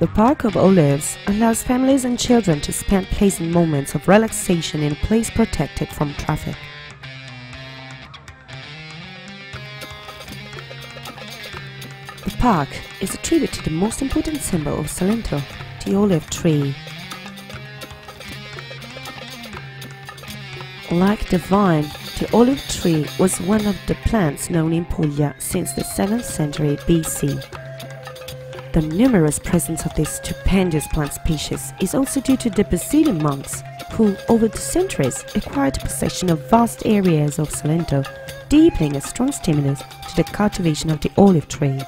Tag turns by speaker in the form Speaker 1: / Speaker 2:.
Speaker 1: The Park of Olives allows families and children to spend pleasant moments of relaxation in a place protected from traffic. The park is a tribute to the most important symbol of Salento, the olive tree. Like the vine, the olive tree was one of the plants known in Puglia since the 7th century BC. The numerous presence of this stupendous plant species is also due to the Basilian monks, who, over the centuries, acquired possession of vast areas of Salento, deepening a strong stimulus to the cultivation of the olive tree.